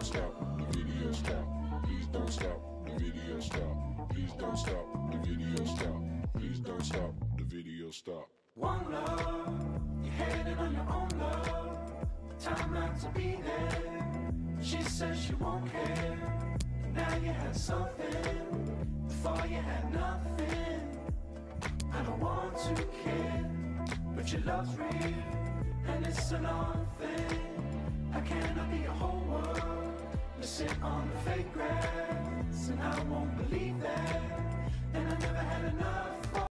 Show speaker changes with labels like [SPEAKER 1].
[SPEAKER 1] don't stop, the video stop. Please don't stop, the video stop. Please don't stop, the video stop.
[SPEAKER 2] One love, you're heading on your own love. The Time not to be there. She says she won't care. Now you had something, before you had nothing. I don't want to care, but your love's real, and it's an odd thing. Sit on the fake grass,